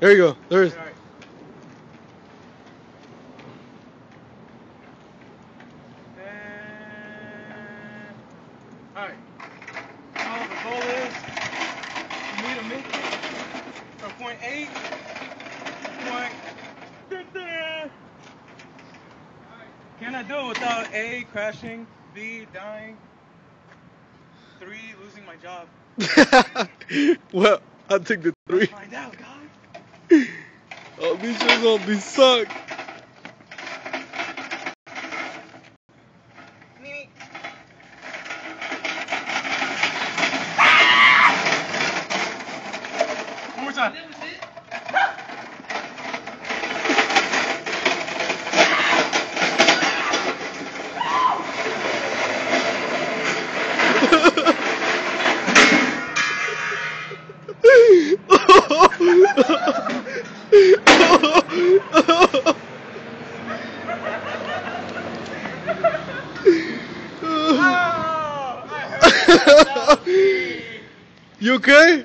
There you go. There's. Alright. And alright. So the goal is for me to make it from point A to point Can I do it without A crashing, B dying, three losing my job? well, I'll take the three. Find out, guys. Oh, these shit's gonna be suck. One more time. Oh, I heard that. you okay?